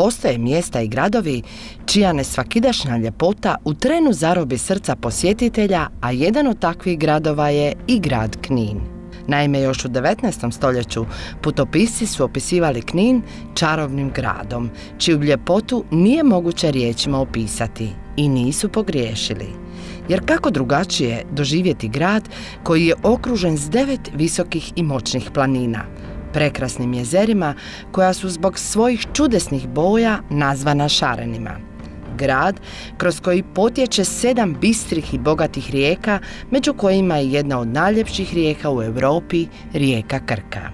postoje mjesta i gradovi čija nesvakidašnja ljepota u trenu zarobi srca posjetitelja, a jedan od takvih gradova je i grad Knin. Naime, još u 19. stoljeću putopisci su opisivali Knin čarovnim gradom, čiju ljepotu nije moguće riječima opisati i nisu pogriješili. Jer kako drugačije doživjeti grad koji je okružen s devet visokih i moćnih planina, prekrasnim jezerima koja su zbog svojih čudesnih boja nazvana šarenima. Grad kroz koji potječe sedam bistrih i bogatih rijeka, među kojima je jedna od najljepših rijeka u Europi, rijeka Krka.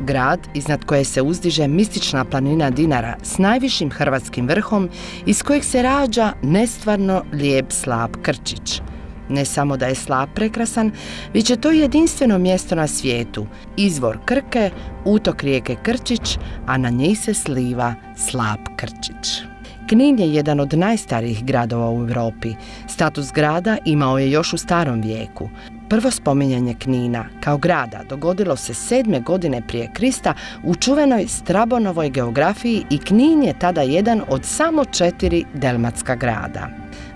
Grad iznad koje se uzdiže mistična planina Dinara s najvišim hrvatskim vrhom iz kojeg se rađa nestvarno lijep slab Krčić. Ne samo da je slab prekrasan, već je to jedinstveno mjesto na svijetu, izvor Krke, utok rijeke Krčić, a na njej se sliva slab Krčić. Knin je jedan od najstarijih gradova u Europi. Status grada imao je još u starom vijeku. Prvo spominjanje Knina kao grada dogodilo se sedme godine prije Krista u čuvenoj Strabonovoj geografiji i Knin je tada jedan od samo četiri delmatska grada.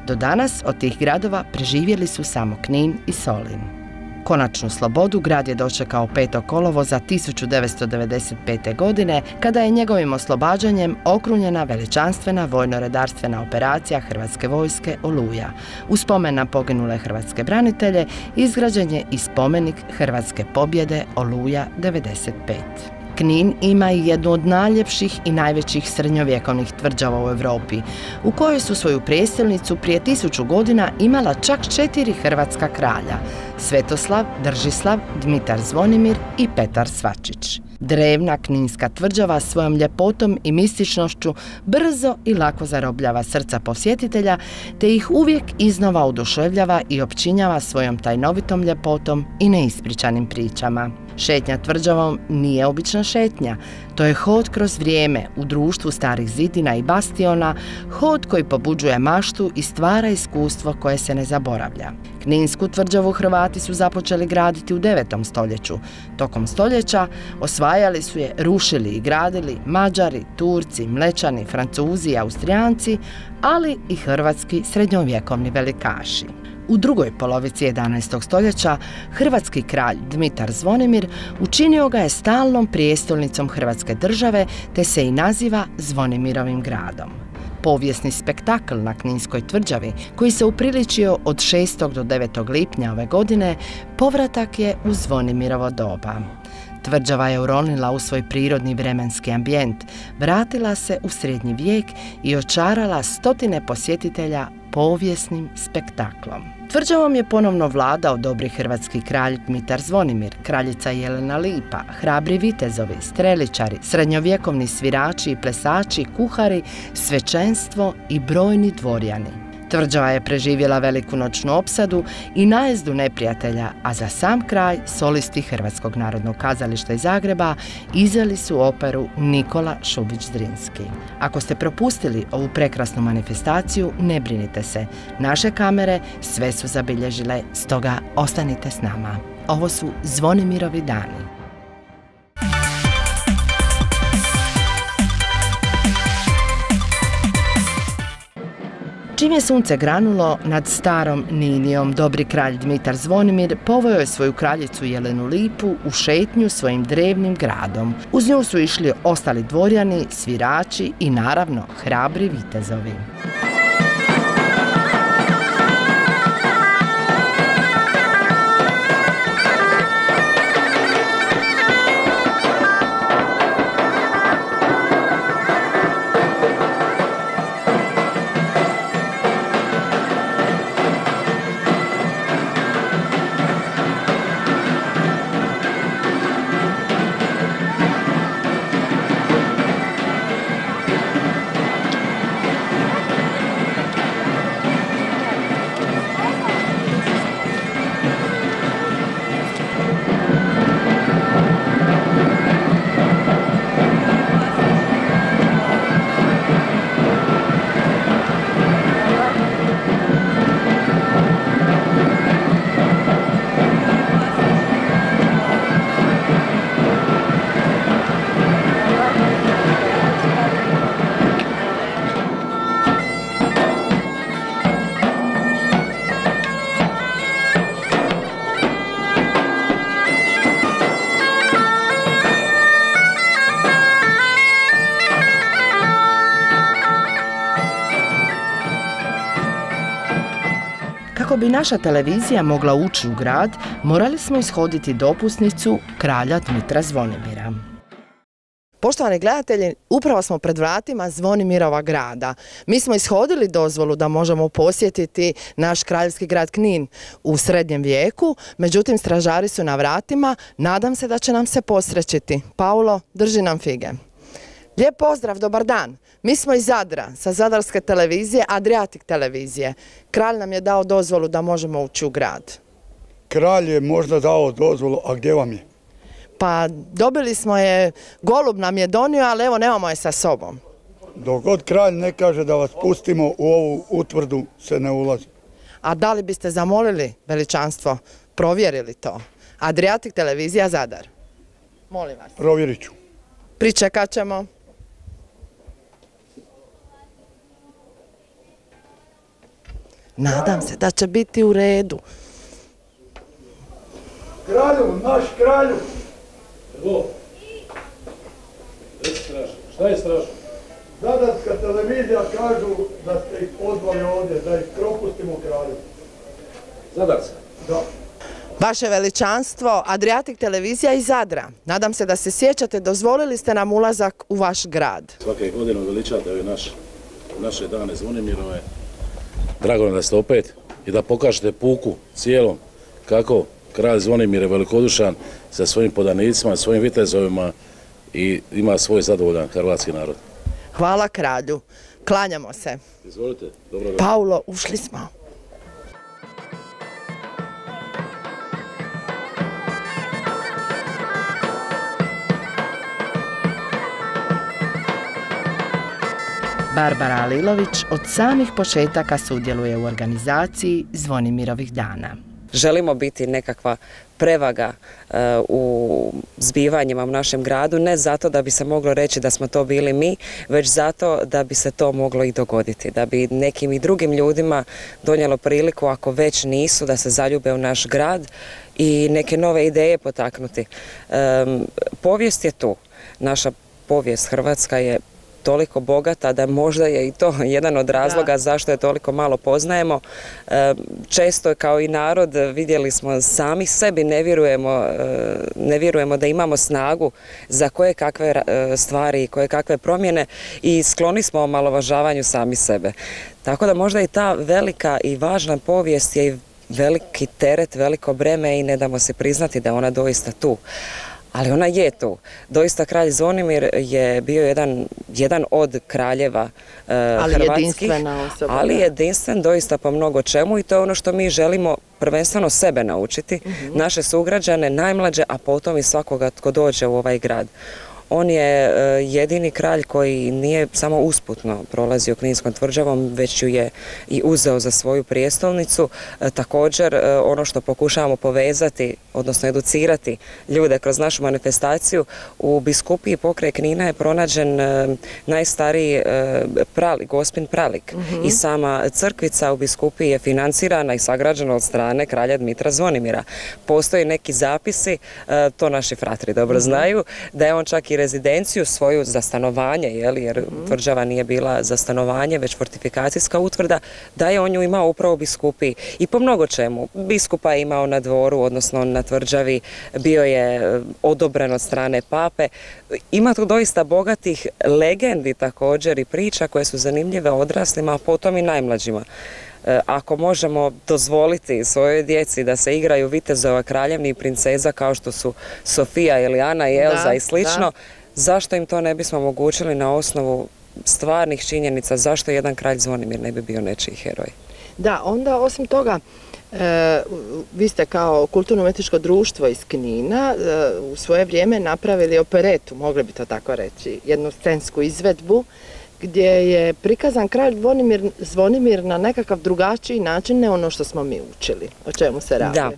Do danas od tih gradova preživjeli su samo Knin i Solin. Konačnu slobodu grad je dočekao 5. kolovoza 1995. godine kada je njegovim oslobađanjem okrunjena veličanstvena vojno-redarstvena operacija Hrvatske vojske Oluja. U spomen na poginule hrvatske branitelje izgrađen je i spomenik Hrvatske pobjede Oluja 95. Knin ima i jednu od najljepših i najvećih srednjovjekovnih tvrđava u Europi, u kojoj su svoju prijestolnicu prije tisuću godina imala čak četiri hrvatska kralja, Svetoslav, Držislav, Dmitar Zvonimir i Petar Svačić. Drevna kninska tvrđava svojom ljepotom i mističnošću brzo i lako zarobljava srca posjetitelja, te ih uvijek iznova oduševljava i općinjava svojom tajnovitom ljepotom i neispričanim pričama. Šetnja tvrđavom nije obična šetnja, to je hod kroz vrijeme u društvu starih zidina i bastiona, hod koji pobuđuje maštu i stvara iskustvo koje se ne zaboravlja. Kninsku tvrđavu Hrvati su započeli graditi u 9. stoljeću. Tokom stoljeća osvajali su je, rušili i gradili Mađari, Turci, Mlečani, Francuzi i Austrijanci, ali i hrvatski srednjovjekovni velikaši. U drugoj polovici 11. stoljeća hrvatski kralj Dmitar Zvonimir učinio ga je stalnom prijestolnicom Hrvatske države te se i naziva Zvonimirovim gradom. Povijesni spektakl na Kninskoj tvrđavi, koji se upriličio od 6. do 9. lipnja ove godine, povratak je u Zvonimirovo doba. Tvrđava je uronila u svoj prirodni vremenski ambijent, vratila se u srednji vijek i očarala stotine posjetitelja povijesnim spektaklom. Tvrđavom je ponovno vladao dobri hrvatski kralj Dmitar Zvonimir, kraljica Jelena Lipa, hrabri vitezovi, streličari, srednjovjekovni svirači i plesači, kuhari, svećenstvo i brojni dvorjani. Tvrđava je preživjela veliku noćnu opsadu i najezdu neprijatelja, a za sam kraj solisti Hrvatskog narodnog kazališta iz Zagreba izveli su operu Nikola Šubić-Drinski. Ako ste propustili ovu prekrasnu manifestaciju, ne brinite se. Naše kamere sve su zabilježile, stoga ostanite s nama. Ovo su Zvonimirovi dani. Čim je sunce granulo nad starom Ninijom, dobri kralj Dmitar Zvonimir povojao je svoju kraljicu Jelenu Lipu u šetnju svojim drevnim gradom. Uz nju su išli ostali dvorjani, svirači i naravno hrabri vitezovi. Naša televizija mogla ući u grad, morali smo ishoditi dopusnicu kralja Dmitra Zvonimira. Poštovani gledatelji, upravo smo pred vratima Zvonimirova grada. Mi smo ishodili dozvolu da možemo posjetiti naš kraljevski grad Knin u srednjem vijeku, međutim stražari su na vratima, nadam se da će nam se posrećiti. Paulo, drži nam fige. Lijep pozdrav, dobar dan. Mi smo iz Zadra, sa Zadarske televizije, Adriatic televizije. Kralj nam je dao dozvolu da možemo ući u grad. Kralj je možda dao dozvolu, a gdje vam je? Pa dobili smo je, golub nam je donio, ali evo nemamo je sa sobom. Dok god kralj ne kaže da vas pustimo u ovu utvrdu se ne ulazi. A da li biste zamolili veličanstvo, provjerili to? Adriatic televizija Zadar. Molim vas. Provjerit ću. Pričekat ćemo. Nadam se da će biti u redu. Kralju, naš kralju! Evo. Šta je strašno? Zadarska televizija kažu da ste ih pozvali ovdje, da ih propustimo kralju. Zadarska. Da. Vaše veličanstvo, Adriatic televizija iz Zadra. Nadam se da se sjećate, dozvolili ste nam ulazak u vaš grad. Svake godine veličate ove naš, naše dane Zvonimirove. Drago nam da ste opet i da pokažete puku cijelom kako kralj Zvonimir je velikodušan sa svojim podanicima, svojim vitezovima i ima svoj zadovoljan hrvatski narod. Hvala kralju. Klanjamo se. Izvolite, dobro. Paulo, ušli smo. Barbara Alilović od samih početaka sudjeluje u organizaciji Zvonimirovih dana. želimo biti nekakva prevaga e, u zbivanjima u našem gradu, ne zato da bi se moglo reći da smo to bili mi, već zato da bi se to moglo i dogoditi, da bi nekim i drugim ljudima donijelo priliku, ako već nisu, da se zaljube u naš grad i neke nove ideje potaknuti. Povijest je tu. Naša povijest Hrvatska je toliko bogata da možda je i to jedan od razloga zašto je toliko malo poznajemo. E, Često je kao i narod vidjeli smo sami sebi ne vjerujemo, e, ne vjerujemo da imamo snagu za koje kakve e, stvari i koje kakve promjene i skloni smo omalovažavanju sami sebe. Tako da možda i ta velika i važna povijest je i veliki teret, veliko breme i ne damo se priznati da je ona doista tu ali ona je tu. Doista kralj Zvonimir je bio jedan, jedan od kraljeva e, Ali hrvatskih, jedinstvena osoba, ali jedinstven doista po mnogo čemu i to je ono što mi želimo prvenstveno sebe naučiti, Mhm. naše sugrađane, najmlađe, a potom i svakoga tko dođe u ovaj grad. On je e, jedini kralj koji nije samo usputno prolazio Kninskom tvrđavom, već ju je i uzeo za svoju prijestolnicu. E, također, e, ono što pokušavamo povezati, odnosno educirati ljude kroz našu manifestaciju, u biskupiji pokraj Knina je pronađen najstariji pralik, gospin pralik. I sama crkvica u biskupiji je financirana i sagrađena od strane kralja Dmitra Zvonimira. Postoji neki zapisi, to naši fratri dobro znaju, da je on čak i rezidenciju svoju za stanovanje, jeli, jer tvrđava nije bila za stanovanje, već fortifikacijska utvrda, da je on ju imao upravo u biskupiji. I po mnogo čemu. Biskupa je imao na dvoru, odnosno na tvrđavi, bio je e, odobren od strane pape. Ima tu doista bogatih legendi također i priča koje su zanimljive odraslima, a potom i najmlađima. E, Ako možemo dozvoliti svojoj djeci da se igraju vitezova kraljevni i princeza kao što su Sofija ili Ana i Elza Da, i slično, da. zašto im to ne bismo omogućili na osnovu stvarnih činjenica zašto jedan kralj Zvonimir ne bi bio nečiji heroj? Da, onda osim toga, e, vi ste kao kulturno-umjetničko društvo iz Knina e, u svoje vrijeme napravili operetu, mogli bi to tako reći, jednu scensku izvedbu gdje je prikazan kralj Zvonimir, Zvonimir na nekakav drugačiji način ne ono što smo mi učili. O čemu se radi? Da,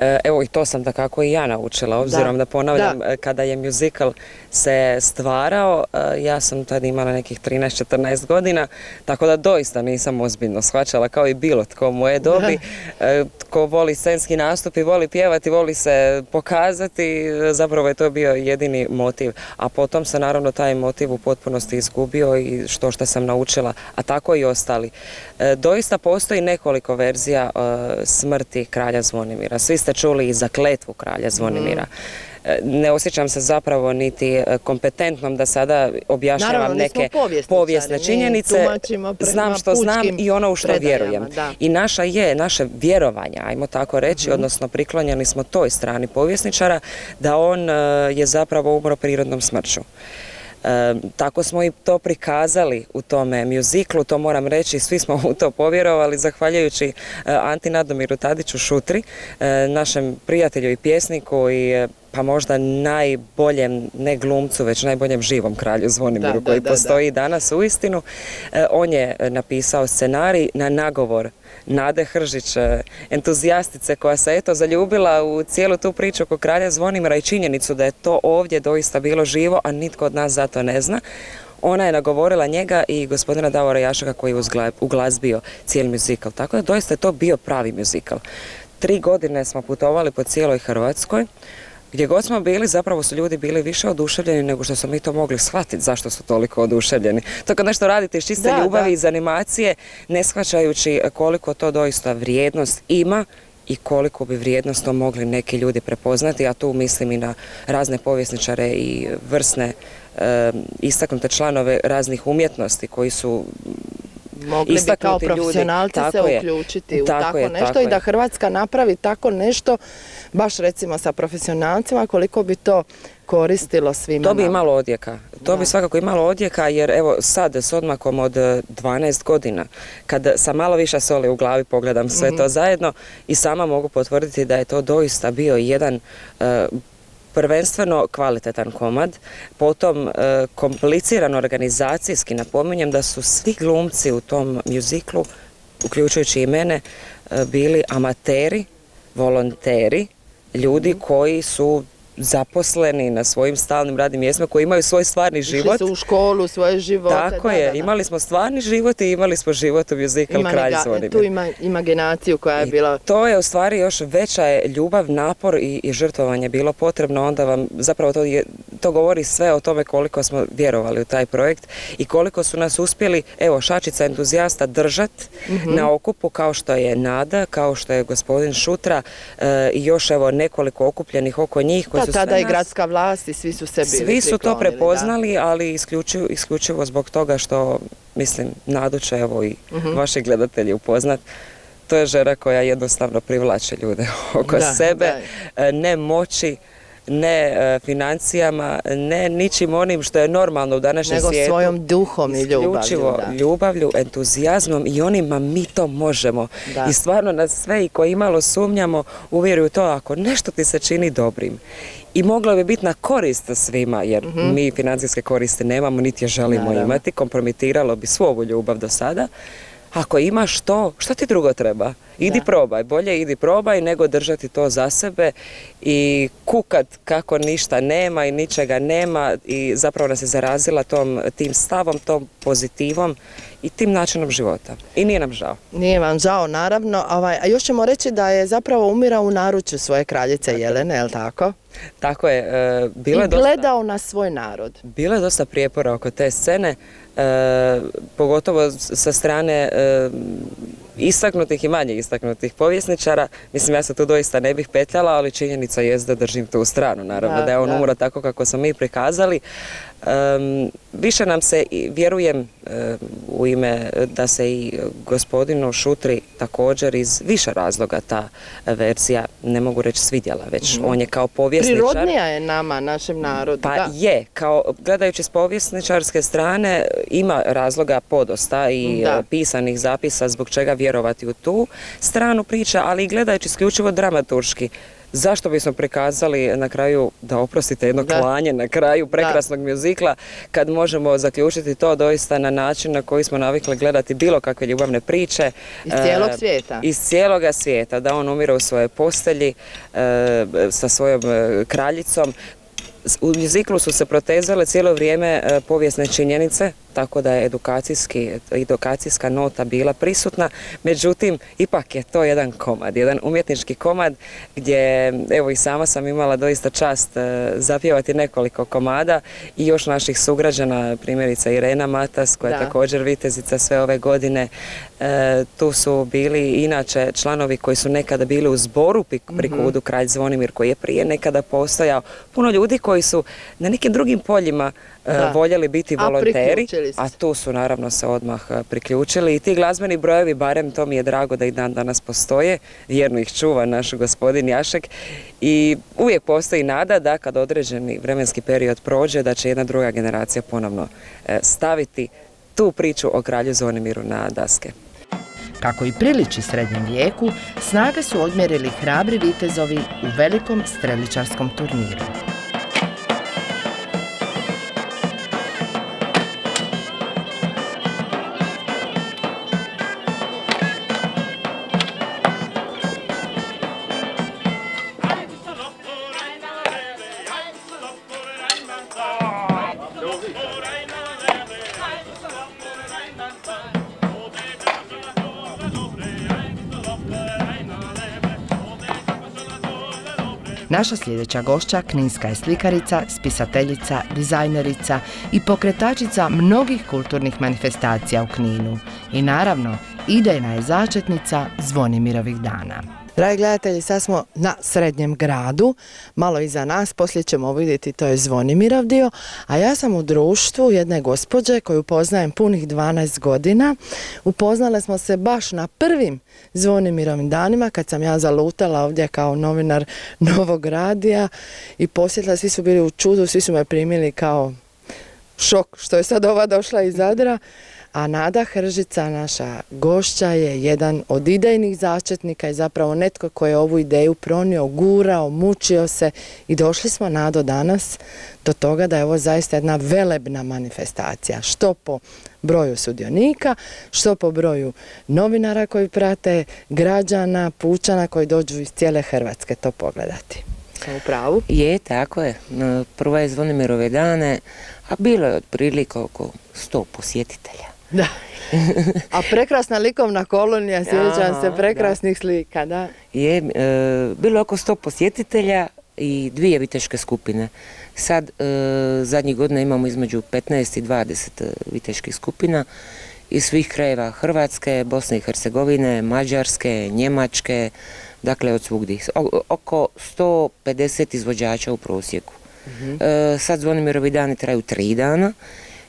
E, evo i to sam da kako i ja naučila, obzirom da, Da, ponavljam, da. e, kada je musical se stvarao, e, ja sam tad imala nekih 13-14 godina, tako da doista nisam ozbiljno shvaćala kao i bilo tko moje dobi, e, tko voli scenski nastup i voli pjevati, voli se pokazati, zapravo je to bio jedini motiv, a potom se naravno taj motiv u potpunosti izgubio i što što sam naučila, a tako i ostali. E, doista postoji nekoliko verzija smrti kralja Zvonimira. Svi ste čuli i za kletvu kralja Zvonimira. Mhm. E, ne osjećam se zapravo niti e, kompetentnom da sada objašnjavam neke povijesne činjenice. Znam što znam i ono u što vjerujem. I naša je, naše vjerovanje, ajmo tako reći, mhm. odnosno priklonjeni smo toj strani povjesničara, da on e, je zapravo umro prirodnom smrću tako smo i to prikazali u tome mjuziklu, to moram reći, svi smo u to povjerovali, zahvaljujući e, Anti Nadomiru Tadiću Šutri, e, našem prijatelju i pjesniku i e, pa možda najboljem, ne glumcu, već najboljem živom kralju Zvonimiru koji postoji danas u istinu. On je napisao scenarij na nagovor Nade Hržić, e, entuzijastice koja se eto zaljubila u cijelu tu priču oko kralja Zvonimira i činjenicu da je to ovdje doista bilo živo, a nitko od nas zato ne zna. Ona je nagovorila njega i gospodina Davora Jašaka koji je uglazbio cijeli muzikal. Tako da doista je to bio pravi muzikal. Tri godine smo putovali po cijeloj Hrvatskoj gdje god smo bili, zapravo su ljudi bili više oduševljeni nego što smo mi to mogli shvatiti zašto su toliko oduševljeni. To kad nešto radite iz čiste ljubavi, iz animacije, ne shvaćajući koliko to doista vrijednost ima i koliko bi vrijednost to mogli neki ljudi prepoznati, a tu mislim i na razne povjesničare i vrsne istaknute članove raznih umjetnosti koji su mogli bi kao profesionalci se uključiti u tako, nešto i da Hrvatska napravi tako nešto baš recimo sa profesionalcima koliko bi to koristilo svima To bi imalo odjeka. To bi svakako imalo odjeka jer evo sad s odmakom od 12 godina kad sa malo više soli u glavi pogledam sve to mhm. zajedno i sama mogu potvrditi da je to doista bio jedan e, prvenstveno kvalitetan komad, potom e, kompliciran organizacijski, napominjem da su svi glumci u tom mjuziklu, uključujući i mene, e, bili amateri, volonteri, ljudi koji su zaposleni na svojim stalnim radnim mjestima koji imaju svoj stvarni život. Išli su u školu, svoje živote. Tako je, imali smo stvarni život i imali smo život u musical Kralj Zvonimir. Tu ima imaginaciju koja je bila... to je u stvari još veća je ljubav, napor i, i žrtvovanje bilo potrebno, onda vam zapravo to, je, to govori sve o tome koliko smo vjerovali u taj projekt i koliko su nas uspjeli, evo, šačica entuzijasta držat mhm. na okupu kao što je Nada, kao što je gospodin Šutra e, i još evo nekoliko okupljenih oko njih koji tada i gradska vlast i svi su se bili Svi su to prepoznali, ali isključivo, isključivo zbog toga što, mislim, Nadu će evo i mhm. vaši gledatelji upoznat. To je žena koja jednostavno privlače ljude oko sebe, e, ne moći, ne e, financijama, ne ničim onim što je normalno u današnjem svijetu. Nego svojom duhom i ljubavlju. ljubavlju, entuzijazmom i onima mi to možemo. I stvarno nas sve i koji malo sumnjamo uvjeruju to ako nešto ti se čini dobrim i moglo bi biti na korist svima jer mhm. mi financijske koriste nemamo niti je želimo imati, kompromitiralo bi svu ovu ljubav do sada. Ako imaš to, što ti drugo treba? Idi probaj, bolje idi probaj nego držati to za sebe i kukat kako ništa nema i ničega nema i zapravo nas je zarazila tom, tim stavom, tom pozitivom i tim načinom života. I nije nam žao. Nije vam žao, naravno. Ovaj, a još ćemo reći da je zapravo umirao u naručju svoje kraljice Jelene, je li tako? Tako je. E, bilo I gledao na svoj narod. Bilo je dosta prijepora oko te scene, pogotovo sa strane e, istaknutih i manje istaknutih povjesničara. Mislim, ja se tu doista ne bih petljala, ali činjenica je da držim tu stranu, naravno, da, je on umro tako kako smo mi prikazali. Više nam se, vjerujem u ime da se i gospodinu Šutri također iz više razloga ta verzija, ne mogu reći svidjela, već mhm. on je kao povjesničar. Prirodnija je nama, našem narodu. Pa je, kao gledajući s povjesničarske strane ima razloga podosta i pisanih zapisa zbog čega vjerovati u tu stranu priča, ali i gledajući isključivo dramaturški. Zašto bismo prikazali na kraju, da oprostite, jedno klanje na kraju prekrasnog mjuzikla, kad možemo zaključiti to doista na način na koji smo navikli gledati bilo kakve ljubavne priče. Iz cijelog e, svijeta. Iz cijeloga svijeta, da on umire u svojoj postelji e, sa svojom e, kraljicom u mjuziklu su se protezale cijelo vrijeme povijesne činjenice, tako da je edukacijski, edukacijska nota bila prisutna, međutim, ipak je to jedan komad, jedan umjetnički komad gdje, evo i sama sam imala doista čast e, zapjevati nekoliko komada i još naših sugrađana, primjerica Irena Matas, koja je također vitezica sve ove godine. E, tu su bili inače članovi koji su nekada bili u zboru pri mhm. kudu Kralj Zvonimir, koji je prije nekada postojao. Puno ljudi koji su na nekim drugim poljima e, voljeli biti volonteri, a, tu su naravno se odmah e, priključili i ti glazbeni brojevi, barem to mi je drago da i dan danas postoje, vjerno ih čuva naš gospodin Jašek i uvijek postoji nada da kad određeni vremenski period prođe da će jedna druga generacija ponovno e, staviti tu priču o kralju Zvonimiru na daske. Kako i priliči srednjem vijeku, snage su odmjerili hrabri vitezovi u velikom streličarskom turniru. Naša sljedeća gošća, kninska je slikarica, spisateljica, dizajnerica i pokretačica mnogih kulturnih manifestacija u Kninu. I naravno, idejna je začetnica Zvonimirovih dana. Dragi gledatelji, sad smo na srednjem gradu, malo iza nas, poslije ćemo vidjeti, to je Zvonimirov dio, a ja sam u društvu jedne gospođe koju poznajem punih 12 godina. Upoznale smo se baš na prvim Zvonimirovim danima, kad sam ja zalutala ovdje kao novinar Novog radija i posjetila, svi su bili u čudu, svi su me primili kao šok što je sad ova došla iz Zadra. A Nada Hržica, naša gošća, je jedan od idejnih začetnika i zapravo netko koji je ovu ideju pronio, gurao, mučio se i došli smo Nado danas do toga da je ovo zaista jedna velebna manifestacija. Što po broju sudionika, što po broju novinara koji prate, građana, pučana koji dođu iz cijele Hrvatske to pogledati. Sam u pravu? Je, tako je. Prva je Zvonimirove dane, a bilo je otprilike oko sto posjetitelja. Da. A prekrasna likovna kolonija, sjećam se prekrasnih slika, da. Je, e, bilo oko sto posjetitelja i dvije viteške skupine. Sad, e, zadnjih godina imamo između 15 i 20 e, viteških skupina iz svih krajeva Hrvatske, Bosne i Hercegovine, Mađarske, Njemačke, dakle od svugdje. oko 150 izvođača u prosjeku. Mhm. sad Zvonimirovi dani traju tri dana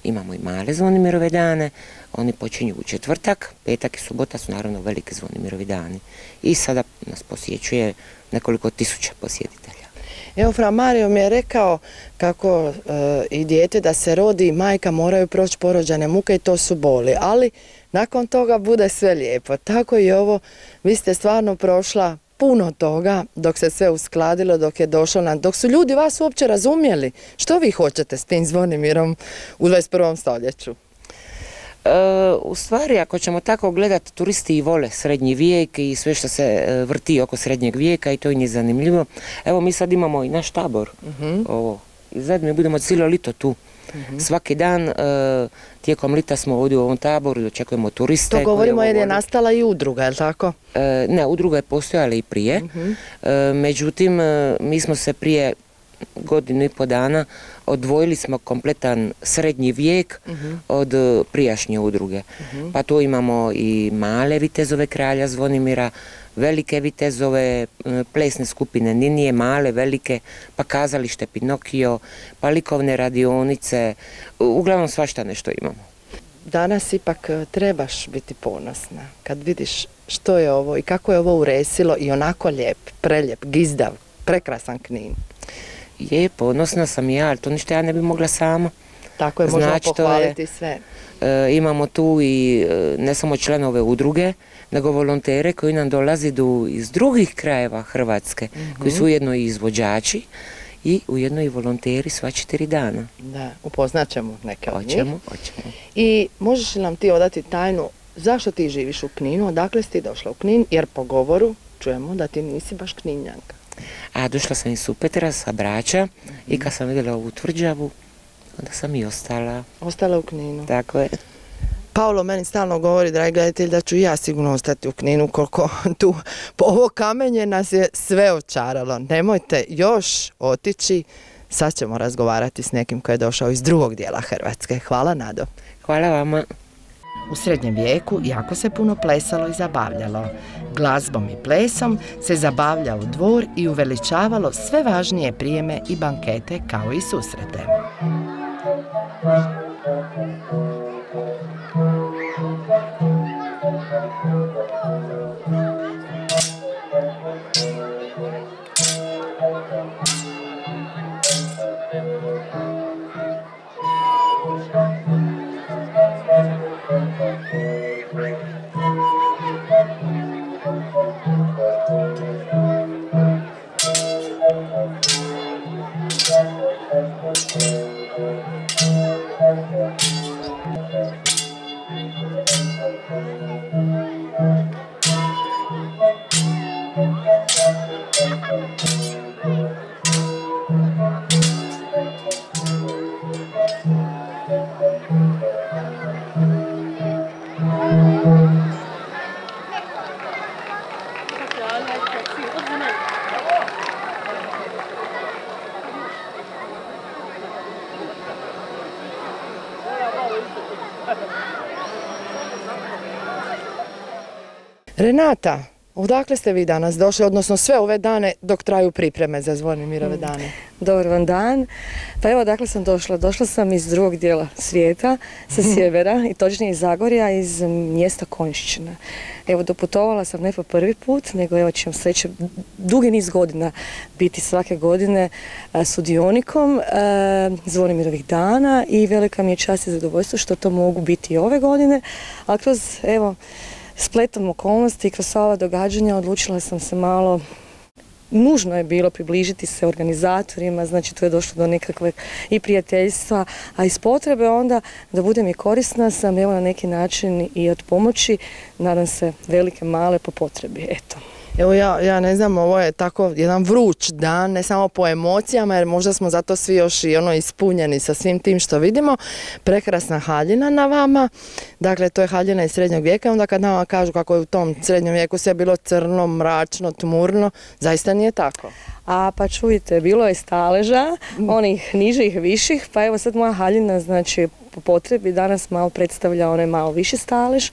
Imamo i male zvonimirove dane, oni počinju u četvrtak, petak i subota su naravno velike zvonimirovi dani. I sada nas posjećuje nekoliko tisuća posjetitelja. Evo, Fra Mario mi je rekao kako e, i dijete da se rodi i majka moraju proći porođane muke i to su boli, ali nakon toga bude sve lijepo. Tako i ovo, vi ste stvarno prošla puno toga dok se sve uskladilo, dok je došlo na... Dok su ljudi vas uopće razumjeli. Što vi hoćete s tim Zvonimirom u 21. stoljeću? E, u stvari, ako ćemo tako gledati, turisti i vole srednji vijek i sve što se e, vrti oko srednjeg vijeka i to im je zanimljivo. Evo, mi sad imamo i naš tabor. Uh Ovo. I zadnje mi budemo cijelo lito tu. Mhm. Svaki dan e, tijekom lita smo ovdje u ovom taboru, očekujemo turiste. To govorimo jer je nastala i udruga, je li tako? E, ne, udruga je postojala i prije. Mhm. E, međutim, mi smo se prije godinu i po dana odvojili smo kompletan srednji vijek mhm. od prijašnje udruge. Pa tu imamo i male vitezove kralja Zvonimira, velike vitezove, plesne skupine Ninije, male, velike, pa kazalište Pinokio, pa likovne radionice, uglavnom svašta nešto imamo. Danas ipak e, trebaš biti ponosna kad vidiš što je ovo i kako je ovo uresilo i onako lijep, preljep, gizdav, prekrasan knin. Je, ponosna sam ja, ali to ništa ja ne bi mogla sama. Tako je, možemo znači, pohvaliti sve. E, imamo tu i e, ne samo članove udruge, nego volontere koji nam dolazi iz drugih krajeva Hrvatske, koji su ujedno i izvođači i ujedno i volonteri sva četiri dana. Da, upoznat ćemo neke od njih. I možeš li nam ti odati tajnu zašto ti živiš u Kninu, odakle si ti došla u Knin, jer po govoru čujemo da ti nisi baš Kninjanka. A došla sam iz Supetra sa Braća i kad sam vidjela ovu tvrđavu, onda sam i ostala. Ostala u Kninu. Tako je. Paolo meni stalno govori, dragi gledatelj, da ću i ja sigurno ostati u Kninu koliko tu po ovo kamenje nas je sve očaralo. Nemojte još otići, sad ćemo razgovarati s nekim koji je došao iz drugog dijela Hrvatske. Hvala Nado. Hvala vama. U srednjem vijeku jako se puno plesalo i zabavljalo. Glazbom i plesom se zabavljao dvor i uveličavalo sve važnije prijeme i bankete kao i susrete. Thank you. Renata, odakle ste vi danas došli, odnosno sve ove dane dok traju pripreme za Zvonimirove Mm. dane? Dobar vam dan. Pa evo dakle sam došla. Došla sam iz drugog dijela svijeta, sa sjevera i točnije iz Zagorja, iz mjesta Konjšćina. Evo doputovala sam ne po prvi put, nego evo ćem sreće dugi niz godina biti svake godine a, sudionikom a, Zvonimirovih dana i velika mi je čast i zadovoljstvo što to mogu biti i ove godine, a kroz evo spletom okolnosti i kroz sva ova događanja odlučila sam se malo nužno je bilo približiti se organizatorima, znači tu je došlo do nekakvog i prijateljstva, a iz potrebe onda da budem i korisna sam evo na neki način i od pomoći, nadam se velike, male po potrebi, eto. Evo ja, ja ne znam, ovo je tako jedan vruć dan, ne samo po emocijama, jer možda smo zato svi još i ono ispunjeni sa svim tim što vidimo. Prekrasna haljina na vama, dakle to je haljina iz srednjeg vijeka, onda kad nama kažu kako je u tom srednjem vijeku sve bilo crno, mračno, tmurno, zaista nije tako. A pa čujte, bilo je staleža, onih nižih, viših, pa evo sad moja haljina, znači po potrebi danas malo predstavlja onaj malo viši stalež,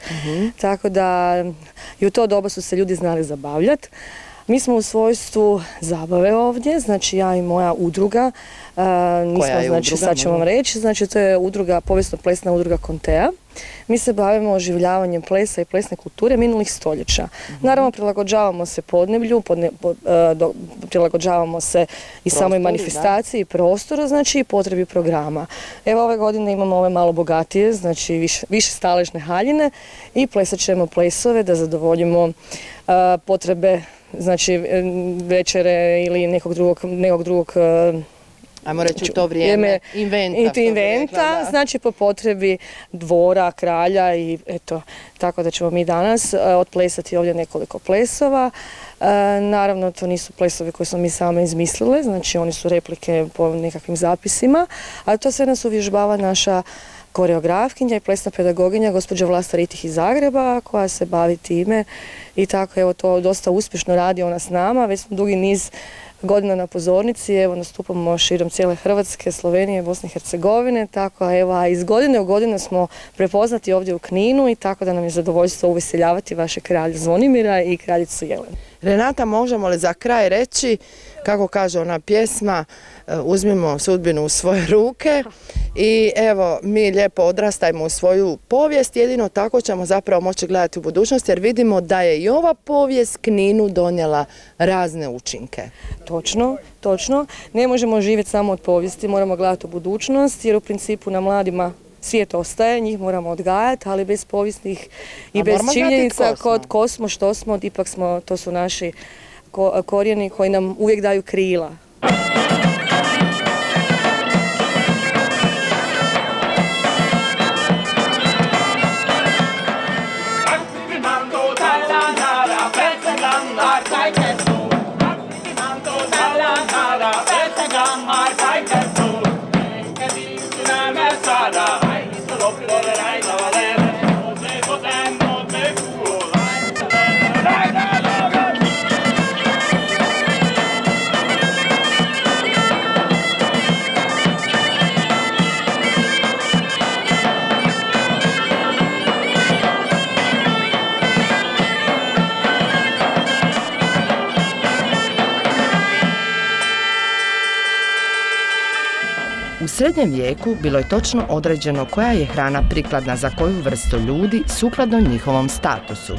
tako da i u to doba su se ljudi znali zabavljati. Mi smo u svojstvu zabave ovdje, znači ja i moja udruga, nismo, Koja je znači udruga, sad ćemo vam reći, znači to je udruga, povijesno plesna udruga Kontea. Mi se bavimo oživljavanjem plesa i plesne kulture minulih stoljeća. Naravno, prilagođavamo se podneblju, podne- po- e, do- prilagođavamo se i samoj manifestaciji, prostoru, znači i potrebi programa. Evo ove godine imamo ove malo bogatije, znači više, više staležne haljine i plesat ćemo plesove da zadovoljimo e, potrebe znači e, večere ili nekog drugog, nekog drugog e, Ajmo reći u to vrijeme, inventa. inventa, znači po potrebi dvora, kralja i eto, tako da ćemo mi danas e, otplesati ovdje nekoliko plesova. E, naravno, to nisu plesovi koje smo mi same izmislile, znači oni su replike po nekakvim zapisima, a to sve nas uvježbava naša koreografkinja i plesna pedagoginja gospođa Vlasta Ritih iz Zagreba koja se bavi time i tako evo to dosta uspješno radi ona s nama, već smo dugi niz godina na pozornici, evo nastupamo širom cijele Hrvatske, Slovenije, Bosne i Hercegovine, tako evo iz godine u godinu smo prepoznati ovdje u Kninu i tako da nam je zadovoljstvo uveseljavati vaše kralje Zvonimira i kraljicu Jelenu. Renata, možemo li za kraj reći, kako kaže ona pjesma, e, uzmimo sudbinu u svoje ruke i evo, mi lijepo odrastajmo u svoju povijest, jedino tako ćemo zapravo moći gledati u budućnost jer vidimo da je i ova povijest Kninu donijela razne učinke. Točno, točno. Ne možemo živjeti samo od povijesti, moramo gledati u budućnost jer u principu na mladima svijet ostaje, njih moramo odgajati, ali bez povijesnih i A bez činjenica kod ko smo, što smo, ipak smo, to su naši ko- korijeni koji nam uvijek daju krila. Ferdinando srednjem vijeku bilo je točno određeno koja je hrana prikladna za koju vrstu ljudi sukladno njihovom statusu.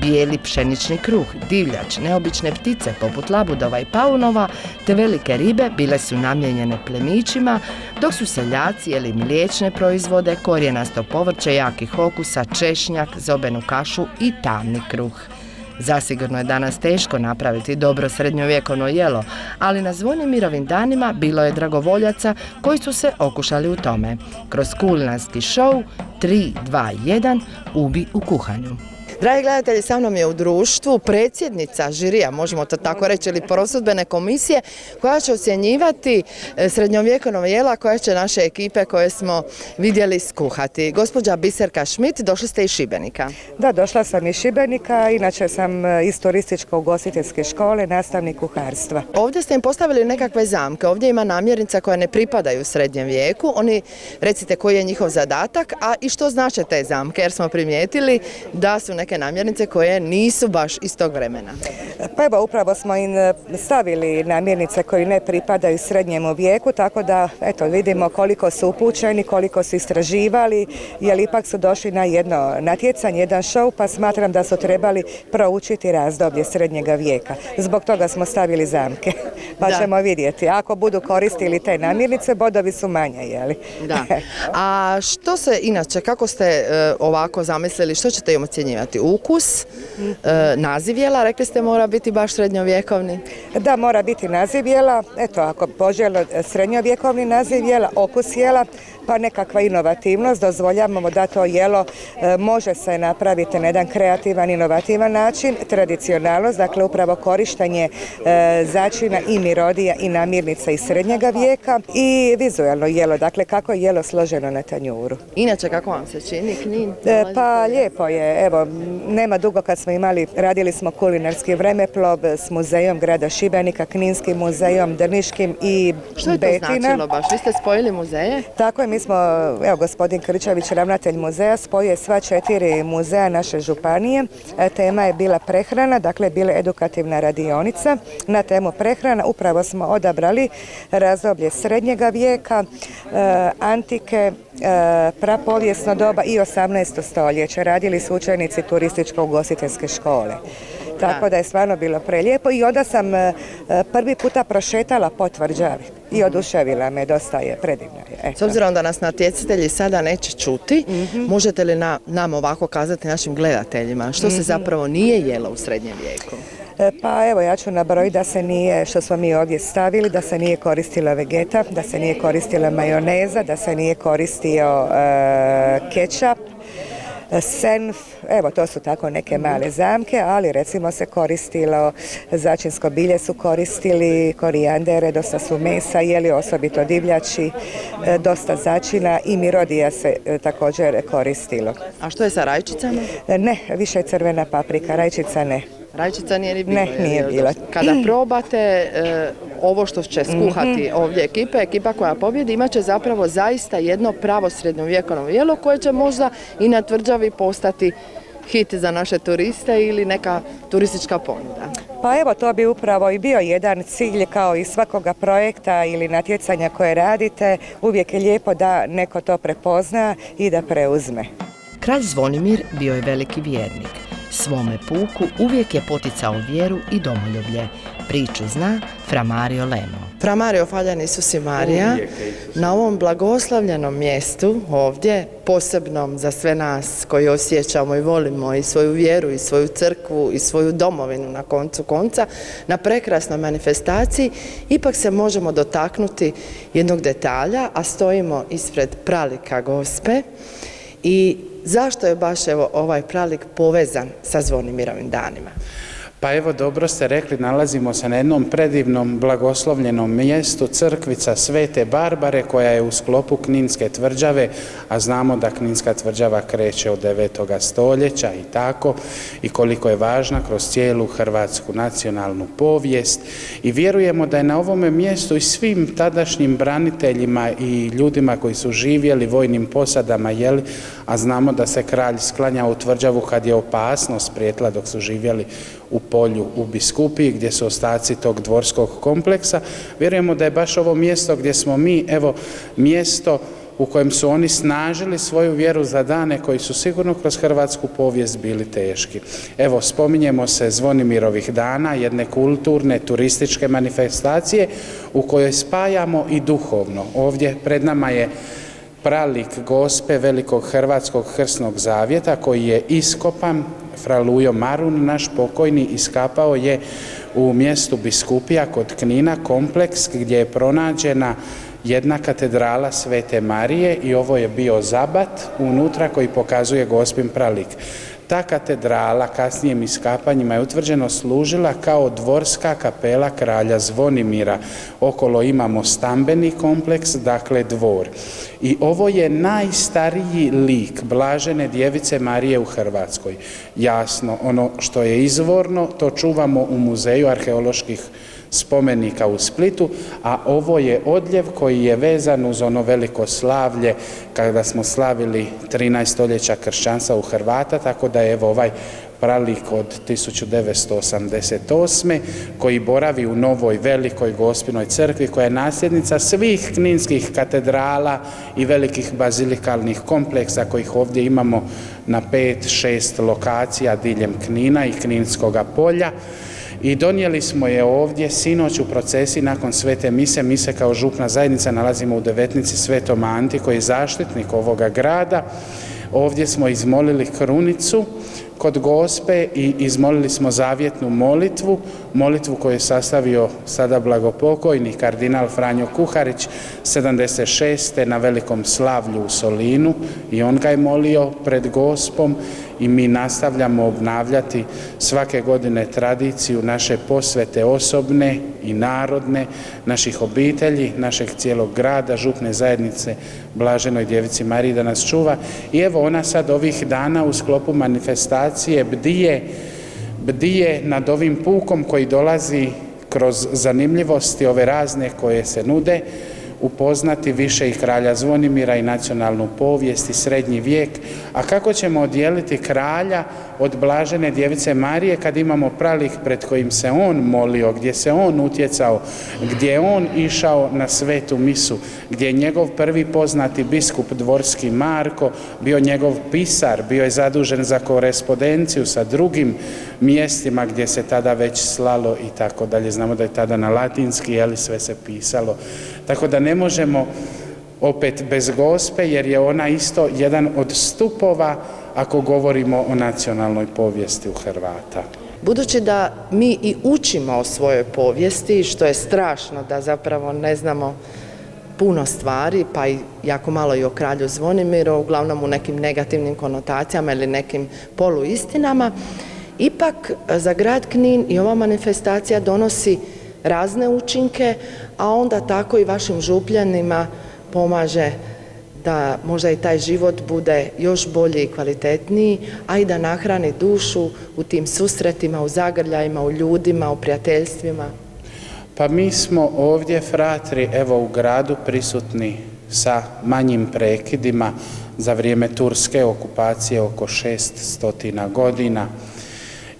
Bijeli pšenični kruh, divljač, neobične ptice poput labudova i paunova te velike ribe bile su namijenjene plemićima, dok su seljaci jeli mliječne proizvode, korijenasto povrće jakih okusa, češnjak, zobenu kašu i tamni kruh. Zasigurno je danas teško napraviti dobro srednjovjekovno jelo, ali na Zvonimirovim danima bilo je dragovoljaca koji su se okušali u tome. Kroz kulinarski show 3, 2, 1 ubi u kuhanju. Dragi gledatelji, sa mnom je u društvu predsjednica žirija, možemo to tako reći, ili prosudbene komisije, koja će ocjenjivati e, srednjovjekovno jela koja će naše ekipe koje smo vidjeli skuhati. Gospođa Biserka Šmit, došli ste iz Šibenika. Da, došla sam iz Šibenika, inače sam e, iz turističko-ugostiteljske škole, nastavnik kuharstva. Ovdje ste im postavili nekakve zamke, ovdje ima namjernica koja ne pripadaju srednjem vijeku. Oni, recite koji je njihov zadatak, a i što znače te zamke, jer smo primijetili da su neke neke namjernice koje nisu baš iz tog vremena. Pa evo, upravo smo im e, stavili namjernice koji ne pripadaju srednjemu vijeku, tako da eto, vidimo koliko su upućeni, koliko su istraživali, jer ipak su došli na jedno natjecanje, jedan show, pa smatram da su trebali proučiti razdoblje srednjega vijeka. Zbog toga smo stavili zamke, pa ćemo vidjeti. Ako budu koristili te namirnice, bodovi su manje, jeli? Da. A što se inače, kako ste e, ovako zamislili, što ćete im ocjenjivati? ukus, e, naziv jela, rekli ste mora biti baš srednjovjekovni? Da, mora biti naziv jela, eto ako poželo srednjovjekovni naziv jela, okus jela, pa nekakva inovativnost, dozvoljavamo da to jelo e, može se napraviti na jedan kreativan, inovativan način, tradicionalnost, dakle upravo korištenje e, začina i mirodija i namirnica iz srednjega vijeka i vizualno jelo, dakle kako je jelo složeno na tanjuru. Inače, kako vam se čini Knin? E, pa lijepo je, evo, nema dugo kad smo imali, radili smo kulinarski vremeplov s muzejom grada Šibenika, Kninskim muzejom, Drniškim i Što je to značilo baš? Vi ste spojili muzeje? Tako je, mi smo, evo gospodin Krčević, ravnatelj muzeja, spojio sva četiri muzeja naše županije. E, tema je bila prehrana, dakle bila edukativna radionica na temu prehrana. Upravo smo odabrali razdoblje srednjega vijeka, e, antike, e, prapovijesno doba i 18. stoljeće. Radili su učenici turističko-ugostiteljske škole. Tako da je stvarno bilo prelijepo i onda sam prvi puta prošetala po tvrđavi i oduševila me, dosta je predivna. Je. S obzirom da nas natjecatelji sada neće čuti, mhm. možete li nam ovako kazati našim gledateljima što se mhm. zapravo nije jelo u srednjem vijeku? E, pa evo ja ću nabrojiti da se nije, što smo mi ovdje stavili, da se nije koristila vegeta, da se nije koristila majoneza, da se nije koristio e, kečap, senf, evo to su tako neke male zamke, ali recimo se koristilo, začinsko bilje su koristili, korijandere, dosta su mesa, jeli osobito divljači, e, dosta začina i mirodija se e, također koristilo. A što je sa rajčicama? Ne, više crvena paprika, rajčica ne. Rajčica nije ni bila. Ne, nije bila. Kada probate e, ovo što će skuhati mhm. ovdje ekipa, ekipa koja pobjedi, imat će zapravo zaista jedno pravo srednjovjekovno jelo koje će možda i na tvrđavi postati hit za naše turiste ili neka turistička ponuda. Pa evo, to bi upravo i bio jedan cilj kao i svakoga projekta ili natjecanja koje radite. Uvijek je lijepo da neko to prepozna i da preuzme. Kralj Zvonimir bio je veliki vjernik. Svome puku uvijek je poticao vjeru i domoljublje. Priču zna Fra Mario Lemo. Fra Mario Faljan Isus i Marija, na ovom blagoslavljenom mjestu ovdje, posebnom za sve nas koji osjećamo i volimo i svoju vjeru i svoju crkvu i svoju domovinu na koncu konca, na prekrasnoj manifestaciji, ipak se možemo dotaknuti jednog detalja, a stojimo ispred pralika gospe i Zašto je baš evo, ovaj pralik povezan sa Zvonimirovim danima? Pa evo, dobro ste rekli, nalazimo se na jednom predivnom, blagoslovljenom mjestu, crkvica Svete Barbare, koja je u sklopu Kninske tvrđave, a znamo da Kninska tvrđava kreće od 9. stoljeća i tako, i koliko je važna kroz cijelu hrvatsku nacionalnu povijest. I vjerujemo da je na ovome mjestu i svim tadašnjim braniteljima i ljudima koji su živjeli vojnim posadama, jeli, a znamo da se kralj sklanja u tvrđavu kad je opasnost prijetla dok su živjeli u polju u Biskupiji gdje su ostaci tog dvorskog kompleksa. Vjerujemo da je baš ovo mjesto gdje smo mi, evo, mjesto u kojem su oni snažili svoju vjeru za dane koji su sigurno kroz hrvatsku povijest bili teški. Evo, spominjemo se Zvonimirovih dana, jedne kulturne, turističke manifestacije u kojoj spajamo i duhovno. Ovdje pred nama je pralik gospe velikog hrvatskog hrsnog zavjeta koji je iskopan Fralujo Marun, naš pokojni, iskapao je u mjestu Biskupija kod Knina kompleks gdje je pronađena jedna katedrala Svete Marije i ovo je bio zabat unutra koji pokazuje gospin pralik. Ta katedrala kasnijim iskapanjima je utvrđeno služila kao dvorska kapela kralja Zvonimira. Okolo imamo stambeni kompleks, dakle dvor. I ovo je najstariji lik Blažene djevice Marije u Hrvatskoj. Jasno, ono što je izvorno, to čuvamo u muzeju arheoloških spomenika u Splitu, a ovo je odljev koji je vezan uz ono veliko slavlje kada smo slavili 13 stoljeća kršćanstva u Hrvata, tako da je evo ovaj pralik od 1988. koji boravi u novoj velikoj gospinoj crkvi koja je nasljednica svih kninskih katedrala i velikih bazilikalnih kompleksa kojih ovdje imamo na pet, šest lokacija diljem Knina i Kninskoga polja i donijeli smo je ovdje sinoć u procesi nakon svete mise. Mi se kao župna zajednica nalazimo u devetnici Svetom Anti koji je zaštitnik ovoga grada. Ovdje smo izmolili krunicu kod gospe i izmolili smo zavjetnu molitvu, molitvu koju je sastavio sada blagopokojni kardinal Franjo Kuharić 76. na velikom slavlju u Solinu i on ga je molio pred gospom i mi nastavljamo obnavljati svake godine tradiciju naše posvete osobne i narodne, naših obitelji, našeg cijelog grada, župne zajednice Blaženoj djevici Mariji da nas čuva. I evo ona sad ovih dana u sklopu manifestacije bdije, bdije nad ovim pukom koji dolazi kroz zanimljivosti ove razne koje se nude, upoznati više i kralja Zvonimira i nacionalnu povijest i srednji vijek, a kako ćemo odijeliti kralja od blažene djevice Marije kad imamo pralik pred kojim se on molio, gdje se on utjecao, gdje je on išao na svetu misu, gdje je njegov prvi poznati biskup dvorski Marko bio njegov pisar, bio je zadužen za korespondenciju sa drugim mjestima gdje se tada već slalo i tako dalje. Znamo da je tada na latinski, jeli sve se pisalo. Tako da ne možemo opet bez gospe jer je ona isto jedan od stupova ako govorimo o nacionalnoj povijesti u Hrvata. Budući da mi i učimo o svojoj povijesti, što je strašno da zapravo ne znamo puno stvari, pa i jako malo i o kralju Zvonimiru, uglavnom u nekim negativnim konotacijama ili nekim poluistinama, ipak za grad Knin i ova manifestacija donosi razne učinke, a onda tako i vašim župljanima pomaže da možda i taj život bude još bolji i kvalitetniji, a i da nahrani dušu u tim susretima, u zagrljajima, u ljudima, u prijateljstvima? Pa mi smo ovdje, fratri, evo u gradu prisutni sa manjim prekidima za vrijeme turske okupacije oko šest stotina godina.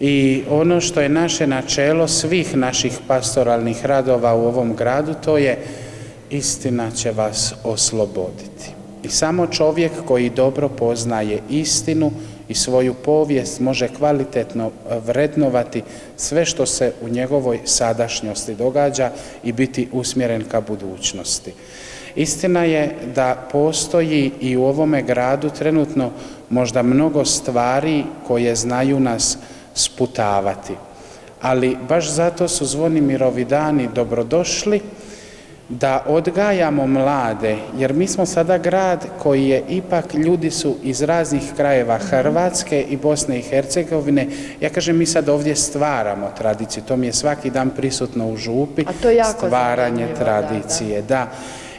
I ono što je naše načelo svih naših pastoralnih radova u ovom gradu, to je istina će vas osloboditi. I samo čovjek koji dobro poznaje istinu i svoju povijest može kvalitetno vrednovati sve što se u njegovoj sadašnjosti događa i biti usmjeren ka budućnosti. Istina je da postoji i u ovome gradu trenutno možda mnogo stvari koje znaju nas sputavati. Ali baš zato su Zvonimirovi dani dobrodošli da odgajamo mlade, jer mi smo sada grad koji je ipak, ljudi su iz raznih krajeva Hrvatske i Bosne i Hercegovine. Ja kažem, mi sad ovdje stvaramo tradiciju, to mi je svaki dan prisutno u župi, stvaranje tradicije, da.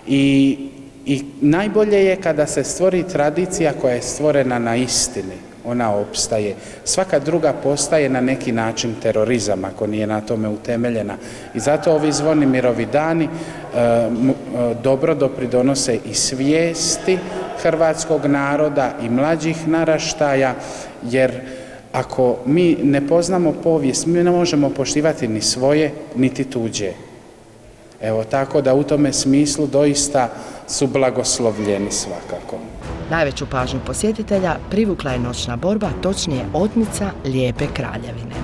I, I najbolje je kada se stvori tradicija koja je stvorena na istini ona opstaje. Svaka druga postaje na neki način terorizam ako nije na tome utemeljena. I zato ovi Zvonimirovi dani e, e, dobro dopridonose i svijesti hrvatskog naroda i mlađih naraštaja jer ako mi ne poznamo povijest, mi ne možemo poštivati ni svoje, niti tuđe. Evo tako da u tome smislu doista su blagoslovljeni svakako. Najveću pažnju posjetitelja privukla je noćna borba, točnije otmica Lijepe kraljevine.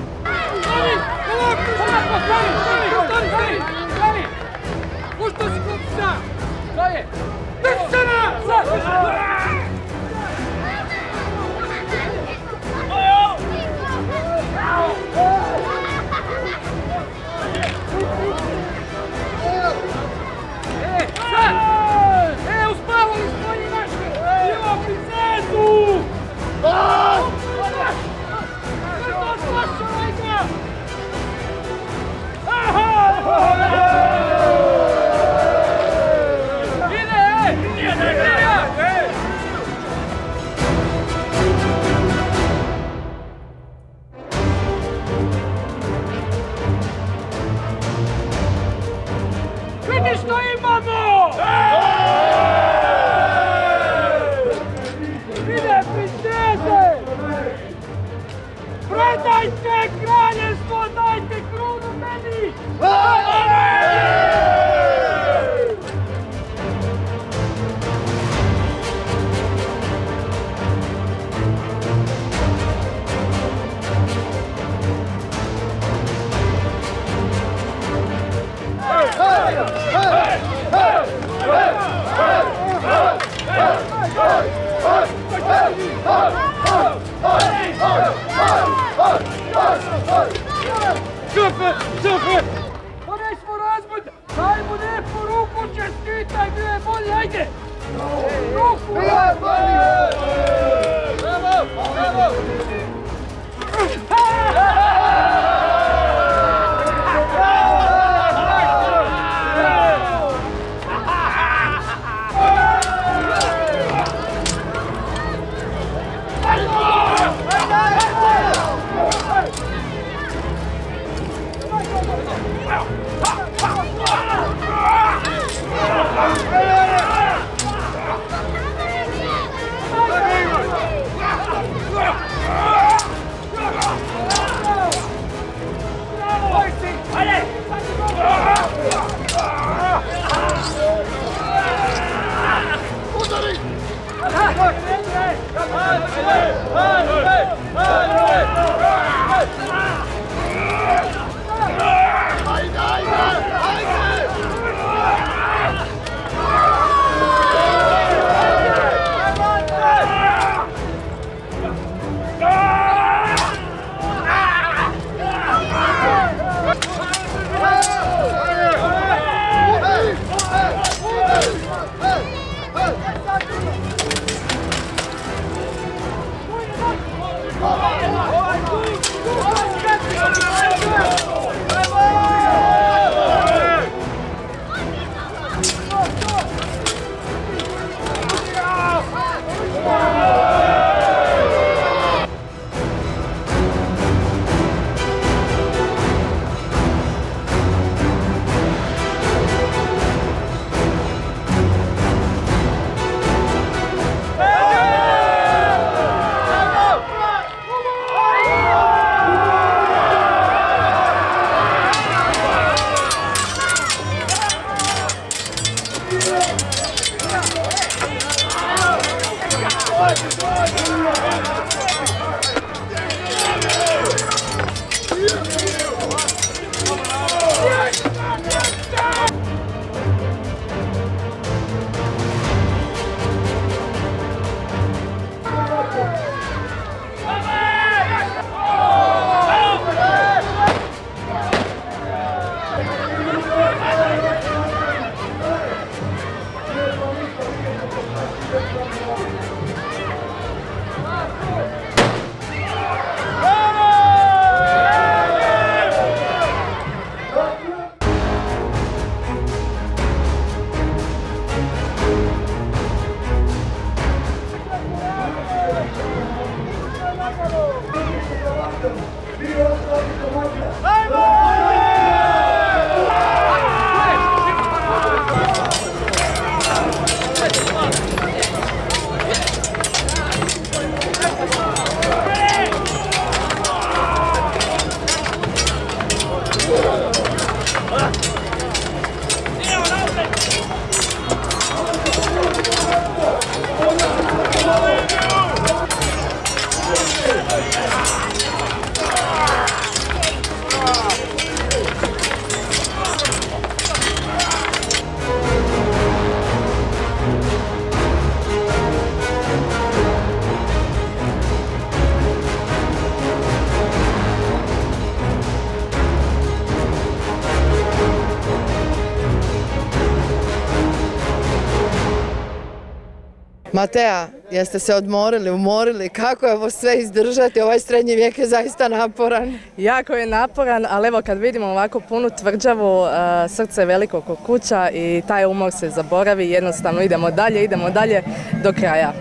Jeste se odmorili, umorili? Kako je ovo sve izdržati? Ovaj srednji vijek je zaista naporan. Jako je naporan, ali evo kad vidimo ovako punu tvrđavu, e, srce je veliko oko kuća i taj umor se zaboravi, jednostavno idemo dalje, idemo dalje do kraja.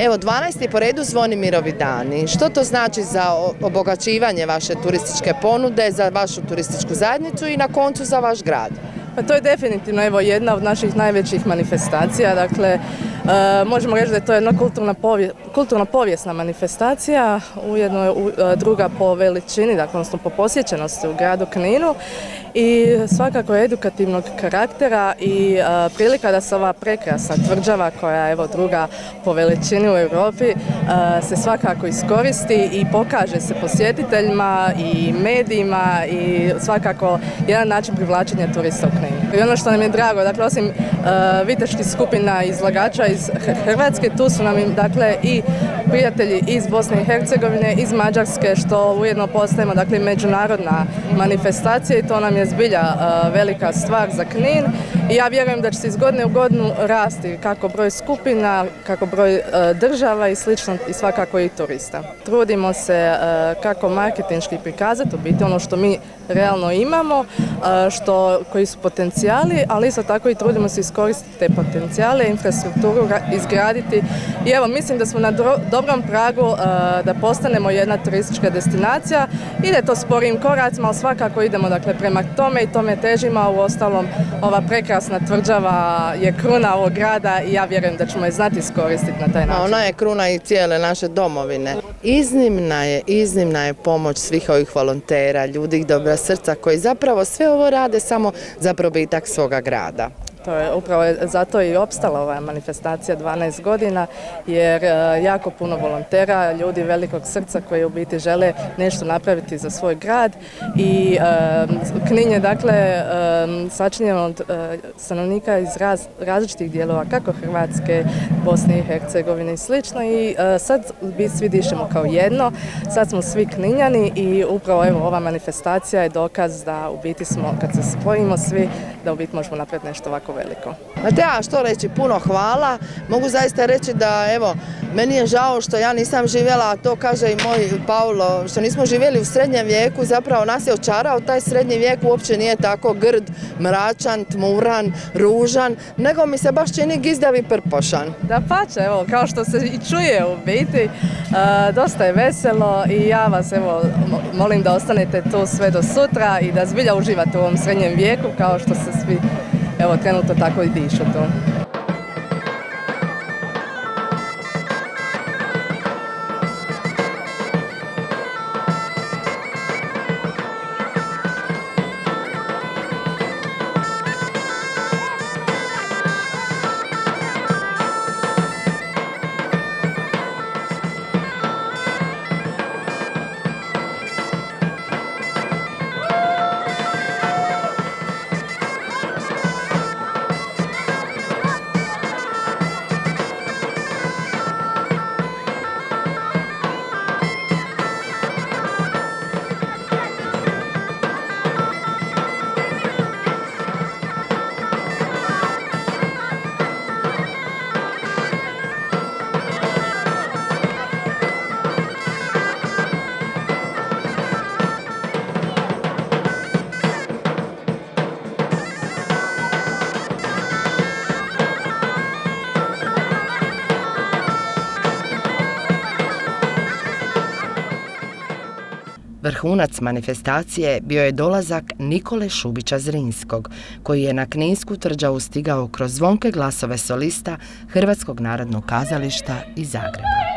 Evo, 12. po redu Zvonimirovi dani. Što to znači za obogaćivanje vaše turističke ponude, za vašu turističku zajednicu i na koncu za vaš grad? Pa to je definitivno evo jedna od naših najvećih manifestacija, dakle možemo reći da je to jedna kulturna, kulturno povijesna manifestacija, ujedno je e, druga po veličini, dakle odnosno po posjećenosti u gradu Kninu i svakako je edukativnog karaktera i e, prilika da se ova prekrasna tvrđava koja je evo druga po veličini u Europi se svakako iskoristi i pokaže se posjetiteljima i medijima i svakako jedan način privlačenja turista u i ono što nam je drago, dakle osim uh, viteških skupina izlagača iz Hrvatske, tu su nam dakle i prijatelji iz Bosne i Hercegovine, iz Mađarske, što ujedno postajemo dakle međunarodna manifestacija i to nam je zbilja uh, velika stvar za Knin i ja vjerujem da će se iz godine u godinu rasti kako broj skupina, kako broj uh, država i slično i svakako i turista. Trudimo se kako marketinški prikazati, u biti ono što mi realno imamo, što, koji su potencijali, ali isto tako i trudimo se iskoristiti te potencijale, infrastrukturu izgraditi i evo mislim da smo na dobrom pragu da postanemo jedna turistička destinacija. Ide to sporim koracima, ali svakako idemo dakle prema tome i tome težimo, a u ostalom ova prekrasna tvrđava je kruna ovog grada i ja vjerujem da ćemo je znati iskoristiti na taj način. Ona je kruna i cijele naše domovine. Iznimna je, iznimna je pomoć svih ovih volontera, ljudi dobra srca koji zapravo sve ovo rade samo za probitak svoga grada. To je upravo zato i opstala ova manifestacija 12 godina jer e, jako puno volontera, ljudi velikog srca koji u biti žele nešto napraviti za svoj grad i e, Knin je dakle e, sačinjen od stanovnika iz različitih dijelova kako Hrvatske, Bosne i Hercegovine i slično i sad bi svi dišemo kao jedno, sad smo svi Kninjani i upravo evo ova manifestacija je dokaz da u biti smo kad se spojimo svi da u biti možemo napraviti nešto ovako veliko. Matea, što reći, puno hvala. Mogu zaista reći da, evo, meni je žao što ja nisam živjela, a to kaže i moj Paulo, što nismo živjeli u srednjem vijeku, zapravo nas je očarao, taj srednji vijek uopće nije tako grd, mračan, tmuran, ružan, nego mi se baš čini gizdav i prpošan. Da pače, evo, kao što se i čuje u biti, dosta je veselo i ja vas, evo, molim da ostanete tu sve do sutra i da zbilja uživate u ovom srednjem vijeku, kao što se svi evo trenutno tako i dišu to. Vrhunac manifestacije bio je dolazak Nikole Šubića Zrinskog, koji je na Kninsku tvrđavu stigao kroz zvonke glasove solista Hrvatskog narodnog kazališta iz Zagreba.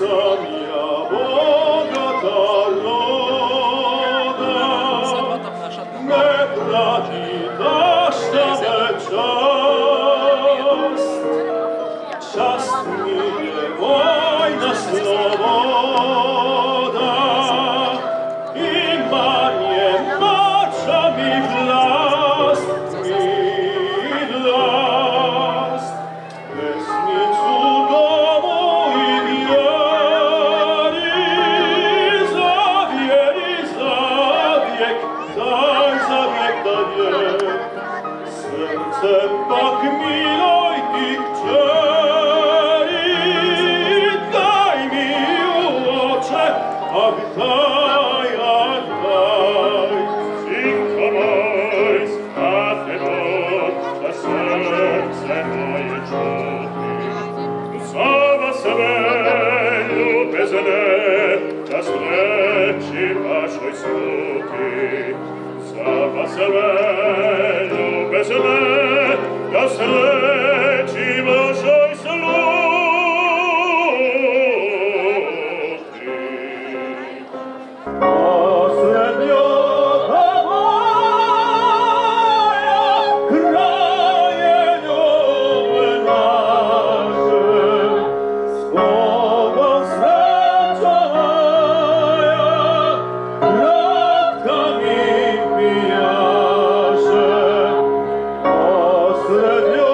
Nisam Родил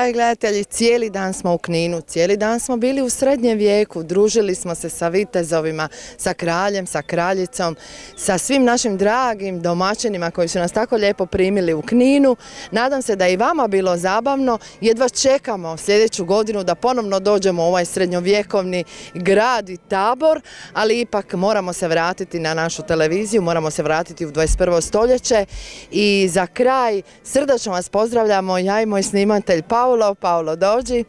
Dragi gledatelji, cijeli dan smo u Kninu, cijeli dan smo bili u srednjem vijeku, družili smo se sa vitezovima, sa kraljem, sa kraljicom, sa svim našim dragim domaćinima koji su nas tako lijepo primili u Kninu. Nadam se da je i vama bilo zabavno, jedva čekamo sljedeću godinu da ponovno dođemo u ovaj srednjovjekovni grad i tabor, ali ipak moramo se vratiti na našu televiziju, moramo se vratiti u 21. stoljeće i za kraj srdačno vas pozdravljamo ja i moj snimatelj Paulo, Paulo dođi.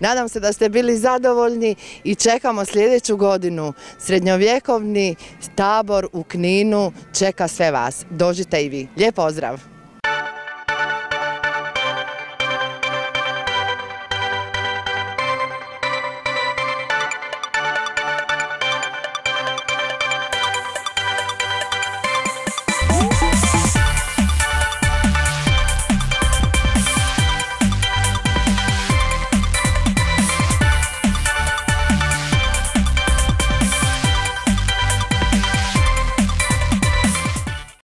Nadam se da ste bili zadovoljni i čekamo sljedeću godinu. Srednjovjekovni tabor u Kninu čeka sve vas. Dođite i vi. Lijep pozdrav!